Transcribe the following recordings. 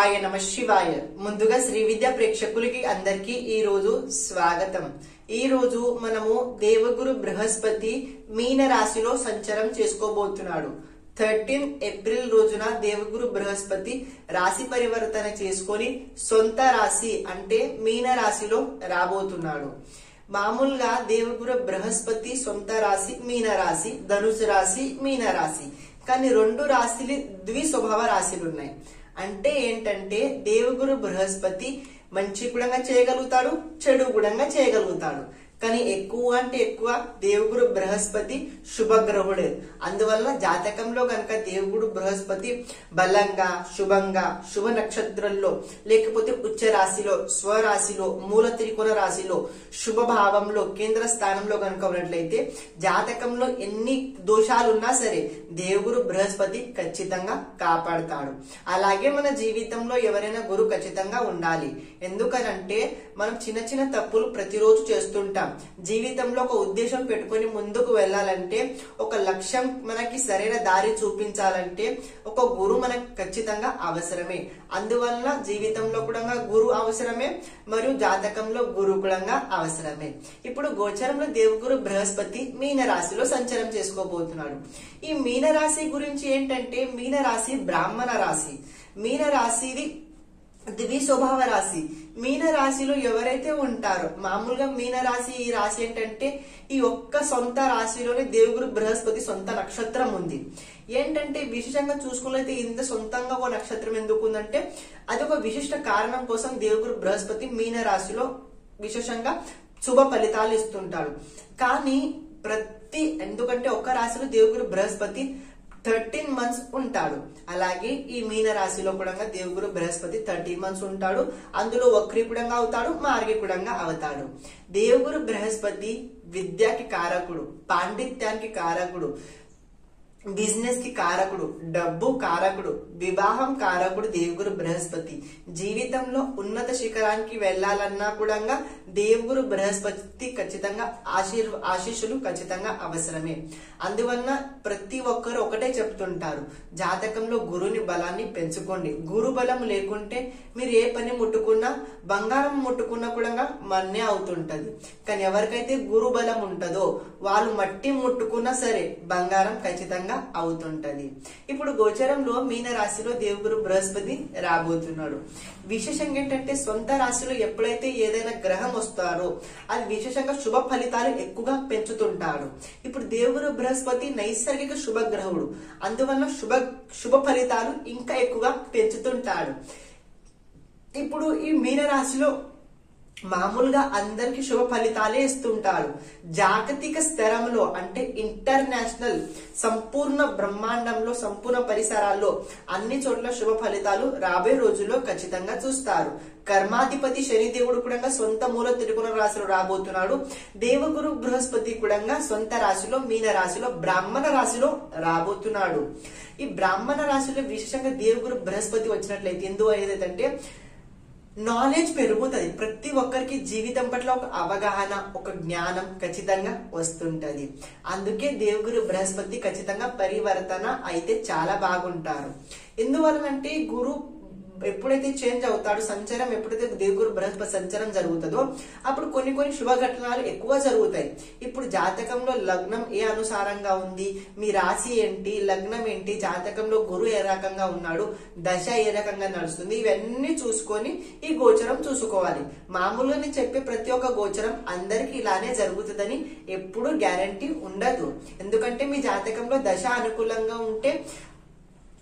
రూపాయ నమ శివాయ. ముందుగా శ్రీ విద్య ప్రేక్షకులకి అందరికీ ఈ రోజు స్వాగతం. ఈ రోజు మనము దేవగురు బృహస్పతి మీన రాశిలో సంచారం చేసుకోబోతున్నాడు. థర్టీన్ ఏప్రిల్ రోజున దేవగురు బృహస్పతి రాశి పరివర్తన చేసుకొని సొంత రాశి అంటే మీన రాశిలో రాబోతున్నాడు. మామూలుగా దేవగురు బృహస్పతి సొంత రాశి మీన రాశి ధనుసు రాశి మీన రాశి. కానీ రెండు రాశిలు ద్వి స్వభావ రాశిలు ఉన్నాయి అంటే ఏంటంటే దేవగురు బృహస్పతి మంచి గుణంగా చేయగలుగుతాడు చెడు గుణంగా చేయగలుగుతాడు. కానీ ఎక్కువ అంటే ఎక్కువ దేవుడు బృహస్పతి శుభగ్రహుడు. అందువల్ల జాతకంలో కనుక దేవుడు బృహస్పతి బలంగా శుభంగా శుభ నక్షత్రంలో లేకపోతే ఉచ్చ రాశిలో స్వరాశిలో మూల త్రికోణ రాశిలో శుభ భావంలో కేంద్ర స్థానంలో కనుక ఉన్నట్లయితే జాతకంలో ఎన్ని దోషాలున్నా సరే దేవుడు బృహస్పతి ఖచ్చితంగా కాపాడతాడు. అలాగే మన జీవితంలో ఎవరైనా గురు ఖచ్చితంగా ఉండాలి. ఎందుకనంటే మనం చిన్న చిన్న తప్పులు ప్రతిరోజు చేస్తుంటాం. జీవితంలో ఒక ఉద్దేశం పెట్టుకొని ముందుకు వెళ్ళాలంటే ఒక లక్ష్యం మనకి సరైన దారి చూపించాలంటే ఒక గురు మనకు ఖచ్చితంగా అవసరమే. అందువల్ల జీవితంలో కూడా గురు అవసరమే మరియు జాతకంలో గురుకులంగా అవసరమే. ఇప్పుడు గోచరంలో దేవగురు బృహస్పతి మీన రాశిలో సంచారం చేసుకోబోతున్నాడు. ఈ మీన రాశి గురించి ఏంటంటే మీన రాశి బ్రాహ్మణ రాశి. మీన రాశిది ద్వి స్వభావ రాశి. మీన రాశిలో ఎవరైతే ఉంటారో మామూలుగా మీన రాశి ఈ రాశి ఏంటంటే ఈ ఒక్క సొంత రాశిలోనే దేవుగురు బృహస్పతి సొంత నక్షత్రం ఉంది. ఏంటంటే విశేషంగా చూసుకున్నైతే ఇంత సొంతంగా ఒక నక్షత్రం ఎందుకు ఉందంటే అది ఒక విశిష్ట కారణం కోసం దేవుగురు బృహస్పతి మీన రాశిలో విశేషంగా శుభ ఫలితాలు ఇస్తుంటాడు. కానీ ప్రతి ఎందుకంటే ఒక్క రాశిలో దేవుగురు బృహస్పతి థర్టీన్ మంత్స్ ఉంటాడు. అలాగే ఈ మీన రాశిలో కూడా దేవుగురు బృహస్పతి థర్టీన్ మంత్స్ ఉంటాడు. అందులో వక్రీకుడంగా అవుతాడు మార్గికుడంగా అవుతాడు. దేవుగురు బృహస్పతి విద్యకి కారకుడు పాండిత్యానికి కారకుడు బిజినెస్కి కారకుడు డబ్బు కారకుడు వివాహం కారకుడు దేవుగురు బృహస్పతి. జీవితంలో ఉన్నత శిఖరానికి వెళ్ళాలన్నా కూడా దేవుడు బృహస్పతి ఖచ్చితంగా ఆశీర్ ఆశీస్సులు ఖచ్చితంగా అవసరమే. అందువలన ప్రతి ఒక్కరు ఒకటే చెప్తుంటారు. జాతకంలో గురుని బలాన్ని పెంచుకోండి. గురు బలం లేకుంటే మీరు ఏ పని ముట్టుకున్నా బంగారం ముట్టుకున్నా కూడా మన్నే అవుతుంటది. కానీ ఎవరికైతే గురు బలం ఉంటుందో వాళ్ళు మట్టి ముట్టుకున్నా సరే బంగారం ఖచ్చితంగా అవుతుంటది. ఇప్పుడు గోచరంలో మీన రాశిలో దేవుగురు బృహస్పతి రాబోతున్నాడు. విశేషంగా ఏంటంటే సొంత రాశిలో ఎప్పుడైతే ఏదైనా గ్రహం వస్తారు. అది విశేషంగా శుభ ఫలితాలు ఎక్కువగా పెంచుతుంటాడు ఇప్పుడు దేవుడు బృహస్పతి నైసర్గిక శుభగ్రహుడు. అందువల్ల శుభ శుభ ఫలితాలు ఇంకా ఎక్కువగా పెంచుతుంటాడు. ఇప్పుడు ఈ మీనరాశిలో మామూలుగా అందరికి శుభ ఫలితాలే ఇస్తుంటాడు జాగతిక స్థిరంలో అంటే ఇంటర్నేషనల్ సంపూర్ణ బ్రహ్మాండంలో సంపూర్ణ పరిసరాల్లో అన్ని చోట్ల శుభ ఫలితాలు రాబోయే రోజుల్లో ఖచ్చితంగా చూస్తారు. కర్మాధిపతి శనిదేవుడు కూడా సొంత మూల త్రికోణ రాశిలో రాబోతున్నాడు. దేవగురు బృహస్పతి కూడా సొంత రాశిలో మీన రాశిలో బ్రాహ్మణ రాశిలో రాబోతున్నాడు. ఈ బ్రాహ్మణ రాశిలో విశేషంగా దేవగురు బృహస్పతి వచ్చినట్లయితే ఎందుకు ఏదైతే నాలెడ్జ్ పెరుగుతుంది ప్రతి ఒక్కరికి జీవితం పట్ల ఒక అవగాహన ఒక జ్ఞానం ఖచ్చితంగా వస్తుంటది. అందుకే దేవుగురు బృహస్పతి ఖచ్చితంగా పరివర్తన అయితే చాలా బాగుంటారు. ఎందువలనంటే గురు ఎప్పుడైతే చేంజ్ అవుతాడు సంచారం ఎప్పుడైతే దేవుగురు బృహస్పతి సంచారం జరుగుతుందో అప్పుడు కొన్ని కొన్ని శుభ ఘటనలు ఎక్కువ జరుగుతాయి. ఇప్పుడు జాతకంలో లగ్నం ఏ అనుసారంగా ఉంది? మీ రాశి ఏంటి? లగ్నం ఏంటి? జాతకంలో గురు ఏ రకంగా ఉన్నాడు? దశ ఏ రకంగా నడుస్తుంది? ఇవన్నీ చూసుకొని ఈ గోచరం చూసుకోవాలి. మామూలుగా చెప్పే ప్రతి ఒక్క గోచరం అందరికి ఇలానే జరుగుతుందని ఎప్పుడు గ్యారంటీ ఉండదు. ఎందుకంటే మీ జాతకంలో దశ అనుకూలంగా ఉంటే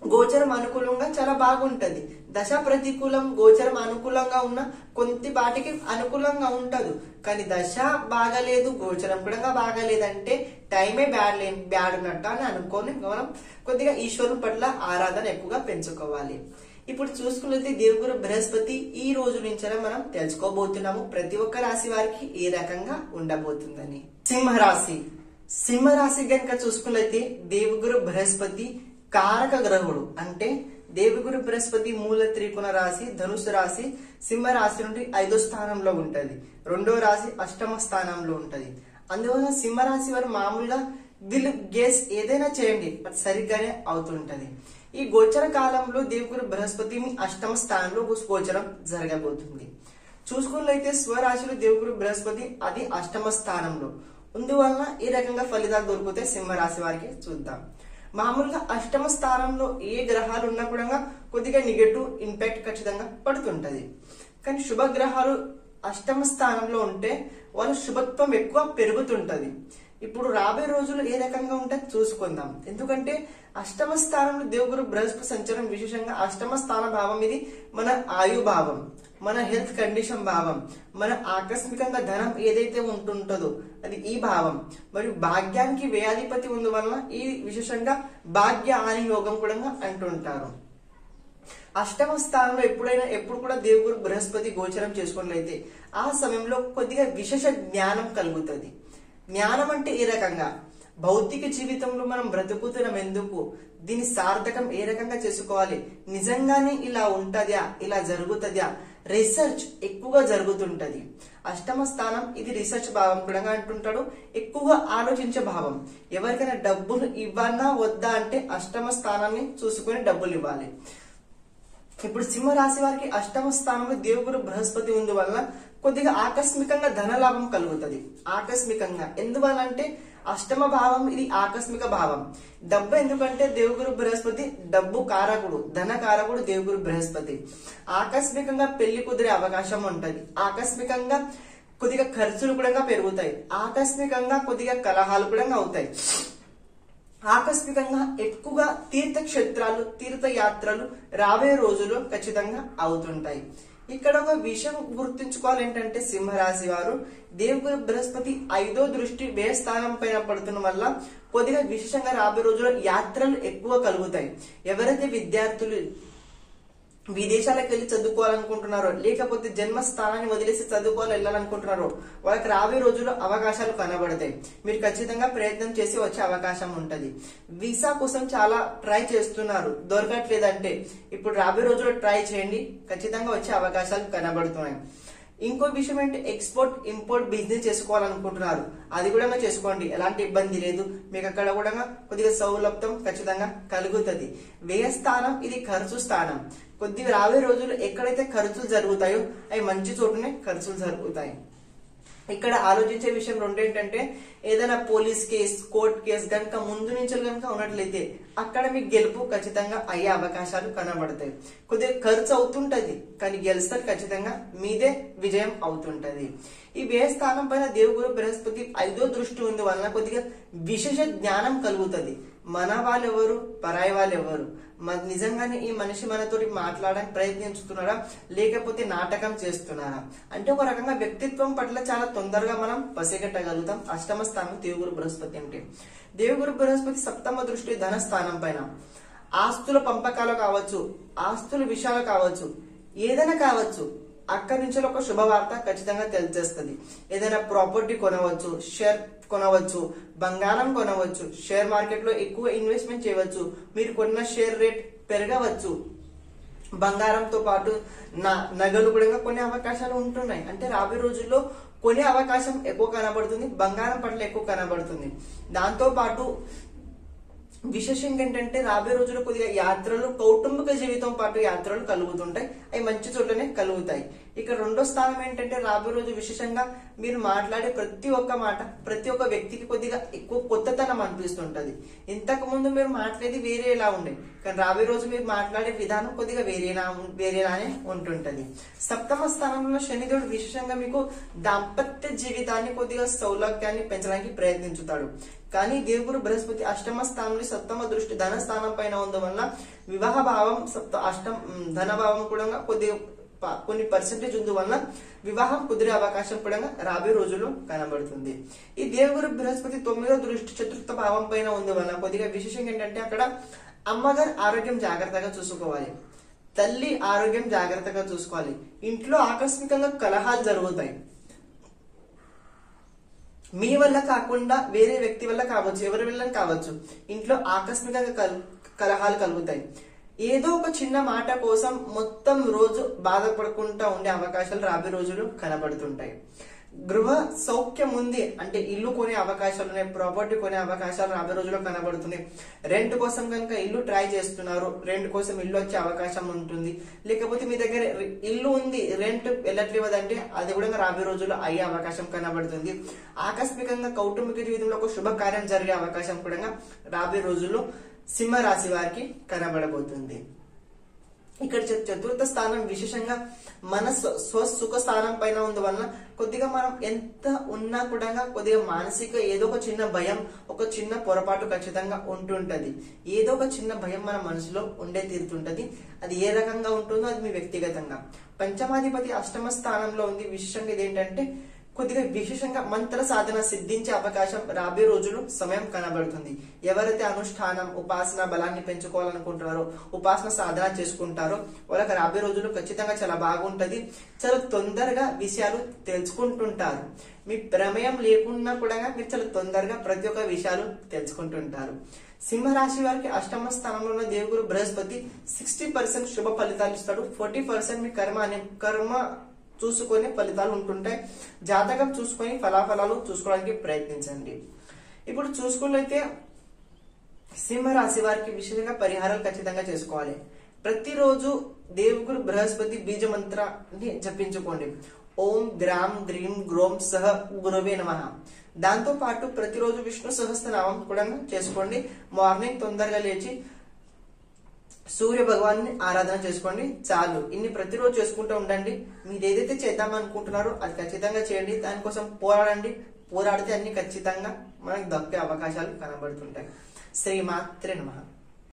గోచరం అనుకూలంగా చాలా బాగుంటది. దశ ప్రతికూలం గోచరం అనుకూలంగా ఉన్న కొంత పాటికి అనుకూలంగా ఉంటదు. కానీ దశ బాగలేదు గోచరం కూడా బాగలేదంటే టైమే బ్యాడ్ లే బ్యాడ్ ఉన్నట్టు అని అనుకొని మనం కొద్దిగా ఈశ్వరుని పట్ల ఆరాధన ఎక్కువగా పెంచుకోవాలి. ఇప్పుడు చూసుకున్నది దేవుగురు బృహస్పతి ఈ రోజు నుంచే మనం తెలుసుకోబోతున్నాము. ప్రతి ఒక్క రాశి వారికి ఏ రకంగా ఉండబోతుందని. సింహరాశి. సింహరాశి గనుక చూసుకున్నట్లయితే దేవుగురు బృహస్పతి కారక గ్రహుడు అంటే దేవగురు బృహస్పతి మూల త్రికోణ రాశి ధనుసు రాశి సింహ రాశి నుండి ఐదో స్థానంలో ఉంటుంది. రెండో రాశి అష్టమ స్థానంలో ఉంటుంది. అందువల్ల సింహరాశి వారు మామూలుగా వీళ్ళు గేస్ ఏదైనా చేయండి అది సరిగ్గానే అవుతుంటది. ఈ గోచర కాలంలో దేవిగురు బృహస్పతి అష్టమ స్థానంలో గోచరం జరగబోతుంది. చూసుకున్నట్లయితే స్వరాశిలో దేవుగురు బృహస్పతి అది అష్టమ స్థానంలో. అందువలన ఈ రకంగా ఫలితాలు దొరికితే సింహరాశి వారికి చూద్దాం. మామూలుగా అష్టమ స్థానంలో ఏ గ్రహాలు ఉన్నా కూడా కొద్దిగా నెగటివ్ ఇంపాక్ట్ ఖచ్చితంగా పడుతుంటది. కానీ శుభ గ్రహాలు అష్టమ స్థానంలో ఉంటే వాళ్ళ శుభత్వం ఎక్కువ పెరుగుతుంటది. ఇప్పుడు రాబోయే రోజులు ఏ రకంగా ఉంటే చూసుకుందాం. ఎందుకంటే అష్టమ స్థానంలో దేవుగురు బృహస్పతి సంచారం విశేషంగా అష్టమ స్థాన భావం ఇది మన ఆయు భావం మన హెల్త్ కండిషన్ భావం మన ఆకస్మికంగా ధనం ఏదైతే ఉంటుంటుందో అది ఈ భావం. మరియు భాగ్యానికి వ్యయాధిపతి ఉంది వలన ఈ విశేషంగా భాగ్య ఆని యోగం కూడా అంటుంటారు. అష్టమ స్థానంలో ఎప్పుడైనా ఎప్పుడు కూడా దేవుడు బృహస్పతి గోచరం చేసుకున్నట్లయితే ఆ సమయంలో కొద్దిగా విశేష జ్ఞానం కలుగుతుంది. జ్ఞానం అంటే ఏ రకంగా? భౌతిక జీవితంలో మనం బ్రతుకుతున్నాం ఎందుకు? దీని సార్థకం ఏ రకంగా చేసుకోవాలి? నిజంగానే ఇలా ఉంటుందా? ఇలా జరుగుతుందా? రీసెర్చ్ ఎక్కువగా జరుగుతుంటది. అష్టమ స్థానం ఇది రీసెర్చ్ భావం కూడా అంటుంటాడు. ఎక్కువగా ఆలోచించే భావం. ఎవరికైనా డబ్బులు ఇవ్వన్నా వద్దా అంటే అష్టమ స్థానాన్ని చూసుకుని డబ్బులు ఇవ్వాలి. ఇప్పుడు సింహరాశి వారికి అష్టమ స్థానంలో దేవుగురు బృహస్పతి ఉంది వల్ల కొద్దిగా ఆకస్మికంగా ధనలాభం కలుగుతుంది. ఆకస్మికంగా. ఎందువల్ల అంటే అష్టమ భావం ఇది ఆకస్మిక భావం. డబ్బు ఎందుకంటే దేవుగురు బృహస్పతి డబ్బు కారకుడు ధన కారకుడు దేవుగురు బృహస్పతి. ఆకస్మికంగా పెళ్ళి కుదిరే అవకాశం ఉంటది. ఆకస్మికంగా కొద్దిగా ఖర్చులు కూడా పెరుగుతాయి. ఆకస్మికంగా కొద్దిగా కలహాలు కూడా అవుతాయి. ఆకస్మికంగా ఎక్కువగా తీర్థక్షేత్రాలు తీర్థయాత్రలు రాబోయే రోజుల్లో ఖచ్చితంగా అవుతుంటాయి. ఇక్కడ ఒక విషయం గుర్తుంచుకోవాలి ఏంటంటే సింహరాశి వారు దేవుగురు బృహస్పతి ఐదో దృష్టి వే స్థానం పైన పడుతున్న వల్ల కొద్దిగా విశేషంగా రాబోయే రోజుల్లో యాత్రలు ఎక్కువ కలుగుతాయి. ఎవరైతే విద్యార్థులు విదేశాలకు వెళ్ళి చదువుకోవాలనుకుంటున్నారో. లేకపోతే జన్మస్థానాన్ని వదిలేసి చదువుకోవాలి వెళ్ళాలనుకుంటున్నారో. వాళ్ళకి రాబోయే రోజుల్లో అవకాశాలు కనబడతాయి. మీరు ఖచ్చితంగా ప్రయత్నం చేసి వచ్చే అవకాశం ఉంటుంది. వీసా కోసం చాలా ట్రై చేస్తున్నారు. దొరకట్లేదంటే. ఇప్పుడు రాబోయే రోజుల్లో ట్రై చేయండి. ఖచ్చితంగా వచ్చే అవకాశాలు కనబడుతున్నాయి. ఇంకో విషయం ఏంటి? ఎక్స్పోర్ట్ ఇంపోర్ట్ బిజినెస్ చేసుకోవాలనుకుంటున్నారు. అది కూడా చేసుకోండి. ఎలాంటి ఇబ్బంది లేదు. మీకు అక్కడ కూడా కొద్దిగా సౌలభ్యం ఖచ్చితంగా కలుగుతుంది. వ్యయ స్థానం ఇది ఖర్చు స్థానం. కొద్దిగా రాబోయే రోజులు ఎక్కడైతే ఖర్చులు జరుగుతాయో అవి మంచి చోటునే ఖర్చులు జరుగుతాయి. ఇక్కడ ఆలోచించే విషయం రెండు ఏంటంటే ఏదైనా పోలీస్ కేస్ కోర్ట్ కేసు కనుక ముందు నుంచి కనుక ఉన్నట్లయితే అక్కడ మీకు గెలుపు ఖచ్చితంగా అయ్యే అవకాశాలు కనబడతాయి. కొద్దిగా ఖర్చు అవుతుంటది కానీ గెలుస్తారు ఖచ్చితంగా మీదే విజయం అవుతుంటది. ఈ వ్యయ స్థానం పైన దేవుగురు బృహస్పతి ఐదో దృష్టి ఉంది వలన కొద్దిగా విశేష జ్ఞానం కలుగుతుంది. మన వాళ్ళు ఎవరు పరాయి వాళ్ళు ఎవరు నిజంగానే ఈ మనిషి మనతోటి మాట్లాడడానికి ప్రయత్నించుతున్నారా లేకపోతే నాటకం చేస్తున్నారా అంటే ఒక రకంగా వ్యక్తిత్వం పట్ల చాలా తొందరగా మనం పసిగట్టగలుగుతాం. అష్టమ స్థానం దేవుగురు బృహస్పతి అంటే. దేవుగురు బృహస్పతి సప్తమ దృష్టి ధన స్థానం పైన. ఆస్తుల పంపకాలు కావచ్చు ఆస్తుల విషయాలు కావచ్చు ఏదైనా కావచ్చు అక్కడి నుంచి ఒక శుభవార్త ఖచ్చితంగా తెలియజేస్తుంది ఏదైనా ప్రాపర్టీ కొనవచ్చు షేర్ కొనవచ్చు బంగారం కొనవచ్చు షేర్ మార్కెట్లో ఎక్కువ ఇన్వెస్ట్మెంట్ చేయవచ్చు మీరు కొన్న షేర్ రేట్ పెరగవచ్చు. బంగారంతో పాటు నగలు కూడా కొనే అవకాశాలు ఉంటున్నాయి. అంటే రాబోయే రోజుల్లో కొనే అవకాశం ఎక్కువ కనబడుతుంది బంగారం పట్ల ఎక్కువ కనబడుతుంది. దాంతో పాటు విశేషంగా ఏంటంటే రాబోయే రోజుల్లో కొద్దిగా యాత్రలు కౌటుంబిక జీవితం పాటు యాత్రలు కలుగుతుంటాయి. అవి మంచి చోట్లనే కలుగుతాయి. ఇక రెండో స్థానం ఏంటంటే రాబోయే రోజు విశేషంగా మీరు మాట్లాడే ప్రతి ఒక్క మాట ప్రతి ఒక్క వ్యక్తికి కొద్దిగా ఎక్కువ కొత్తతనం అనిపిస్తుంటది. ఇంతకు ముందు మీరు మాట్లాడేది వేరేలా ఉండే కానీ రాబోయే రోజు మీరు మాట్లాడే విధానం కొద్దిగా వేరేలా వేరేలానే ఉంటుంటది. సప్తమ స్థానంలో శనిదేవుడు విశేషంగా మీకు దాంపత్య జీవితాన్ని కొద్దిగా సౌలభ్యాన్ని పెంచడానికి ప్రయత్నించుతాడు. కానీ దేవుడు బృహస్పతి అష్టమ స్థానంలో సప్తమ దృష్టి ధన స్థానం పైన ఉండడం వల్ల వివాహ భావం సప్త అష్టం ధనభావం ధన భావం కూడా కొద్దిగా కొన్ని పర్సెంటేజ్ ఉంది వివాహం కుదిరే అవకాశం కూడా రాబోయే రోజుల్లో కనబడుతుంది. ఈ దేవగురు బృహస్పతి తొమ్మిదో దృష్టి చతుర్థ భావం పైన ఉంది కొద్దిగా విశేషంగా ఏంటంటే అక్కడ అమ్మగారి ఆరోగ్యం జాగ్రత్తగా చూసుకోవాలి. తల్లి ఆరోగ్యం జాగ్రత్తగా చూసుకోవాలి. ఇంట్లో ఆకస్మికంగా కలహాలు జరుగుతాయి. మీ వల్ల కాకుండా వేరే వ్యక్తి వల్ల కావచ్చు ఎవరి వల్ల కావచ్చు ఇంట్లో ఆకస్మికంగా కలహాలు కలుగుతాయి. ఏదో ఒక చిన్న మాట కోసం మొత్తం రోజు బాధపడకుండా ఉండే అవకాశాలు రాబోయే రోజులు కనబడుతుంటాయి. గృహ సౌఖ్యం ఉంది అంటే ఇల్లు కొనే అవకాశాలు ఉన్నాయి ప్రాపర్టీ కొనే అవకాశాలు రాబోయే రోజుల్లో కనబడుతున్నాయి. రెంట్ కోసం కనుక ఇల్లు ట్రై చేస్తున్నారు రెంట్ కోసం ఇల్లు వచ్చే అవకాశం ఉంటుంది. లేకపోతే మీ దగ్గర ఇల్లు ఉంది రెంట్ వెళ్ళట్లేదంటే అది కూడా రాబోయే రోజుల్లో అయ్యే అవకాశం కనబడుతుంది. ఆకస్మికంగా కౌటుంబిక జీవితంలో ఒక శుభకార్యం జరిగే అవకాశం కూడా రాబోయే రోజుల్లో సింహ రాశి వారికి కనబడబోతుంది. ఇక్కడ చ- చతుర్థ స్థానం విశేషంగా మన స్వ- స్వసుఖ స్థానం పైన ఉంది కొద్దిగా మనం ఎంత ఉన్నా కూడా కొద్దిగా మానసిక ఏదో ఒక చిన్న భయం ఒక చిన్న పొరపాటు ఖచ్చితంగా ఉంటుంటది. ఏదో ఒక చిన్న భయం మన మనసులో ఉండే తీరుతుంటది. అది ఏ రకంగా ఉంటుందో అది మీ వ్యక్తిగతంగా. పంచమాధిపతి అష్టమ స్థానంలో ఉంది. విశేషంగా ఇదేంటంటే కొద్దిగా విశేషంగా మంత్ర సాధన సిద్ధించే అవకాశం రాబోయే రోజులు సమయం కనబడుతుంది. ఎవరైతే అనుష్ఠానం ఉపాసన బలాన్ని పెంచుకోవాలనుకుంటున్నారో ఉపాసన సాధన చేసుకుంటారో వాళ్ళకి రాబోయే రోజులు ఖచ్చితంగా చాలా బాగుంటుంది. చాలా తొందరగా విషయాలు తెలుసుకుంటుంటారు. మీ ప్రమేయం లేకున్నా కూడా మీరు చాలా తొందరగా ప్రతి ఒక్క విషయాలు తెలుసుకుంటుంటారు. సింహరాశి వారికి అష్టమ స్థానంలో ఉన్న దేవుగురు బృహస్పతి సిక్స్టీ పర్సెంట్ శుభ ఫలితాలు ఇస్తాడు. ఫోర్టీ పర్సెంట్ మీ కర్మ అనే కర్మ చూసుకొని ఫలితాలు ఉంటుంటాయి జాతకం చూసుకొని ఫలాఫలాలు చూసుకోవడానికి ప్రయత్నించండి. ఇప్పుడు చూసుకున్నట్లయితే సింహరాశి వారికి విశేషంగా పరిహారాలు ఖచ్చితంగా చేసుకోవాలి. ప్రతిరోజు దేవుగురు బృహస్పతి బీజ మంత్రాన్ని జపించుకోండి. ఓం గ్రామ్ గ్రీం గ్రోం సహ గురువే నమ. దాంతో పాటు ప్రతిరోజు విష్ణు సహస్రనామం కూడా చేసుకోండి. మార్నింగ్ తొందరగా లేచి సూర్య భగవాన్ని ఆరాధన చేసుకోండి చాలు. ఇన్ని ప్రతిరోజు చేసుకుంటూ ఉండండి. మీరు ఏదైతే చేద్దాం అనుకుంటున్నారో అది ఖచ్చితంగా చేయండి. దానికోసం పోరాడండి. పోరాడితే అన్ని ఖచ్చితంగా మనకు దక్కే అవకాశాలు కనబడుతుంటాయి. శ్రీమాత్రే నమః.